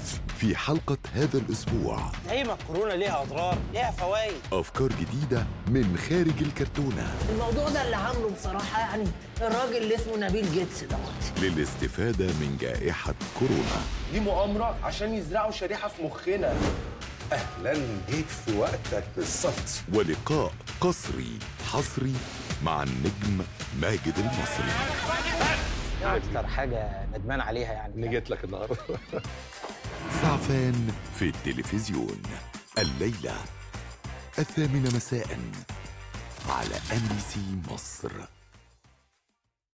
بس في حلقة هذا الأسبوع. زي ما الكورونا ليها أضرار ليها فوائد. أفكار جديدة من خارج الكرتونة. الموضوع ده اللي عامله بصراحة يعني الراجل اللي اسمه نبيل جيتس دوت. للاستفادة من جائحة كورونا. دي مؤامرة عشان يزرعوا شريحة في مخنا. أهلا جيت في وقتك بالظبط. ولقاء قصري حصري مع النجم ماجد المصري. أكتر حاجة ندمان عليها يعني. اللي جيت لك النهارده. سعفان في التلفزيون. الليلة. الثامنة مساء على أم بي سي مصر.